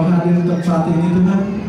dalam hadir untuk saat ini Tuhan.